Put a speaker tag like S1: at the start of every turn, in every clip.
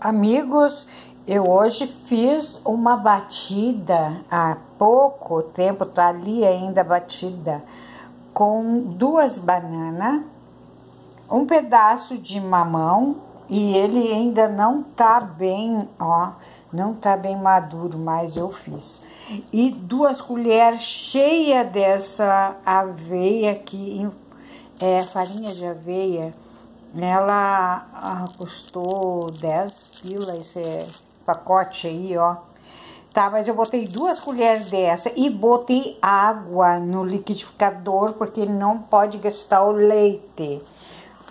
S1: Amigos, eu hoje fiz uma batida há pouco tempo, tá ali ainda batida, com duas bananas, um pedaço de mamão e ele ainda não tá bem, ó, não tá bem maduro, mas eu fiz. E duas colheres cheias dessa aveia aqui, é farinha de aveia, ela ah, custou 10 pila esse pacote aí, ó. Tá, mas eu botei duas colheres dessa e botei água no liquidificador, porque não pode gastar o leite.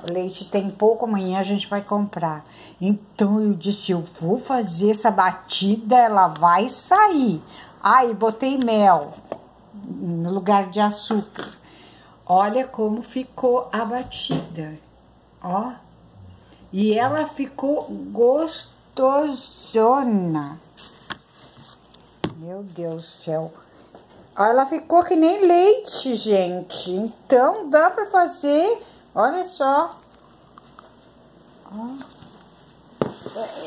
S1: O leite tem pouco, amanhã a gente vai comprar. Então eu disse, eu vou fazer essa batida, ela vai sair. Aí botei mel no lugar de açúcar. Olha como ficou a batida ó. E ela ficou gostosona. Meu Deus do céu. Ela ficou que nem leite, gente. Então, dá pra fazer, olha só. Ó.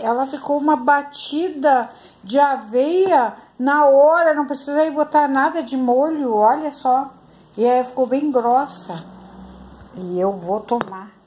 S1: Ela ficou uma batida de aveia na hora, não precisei botar nada de molho, olha só. E aí ficou bem grossa. E eu vou tomar.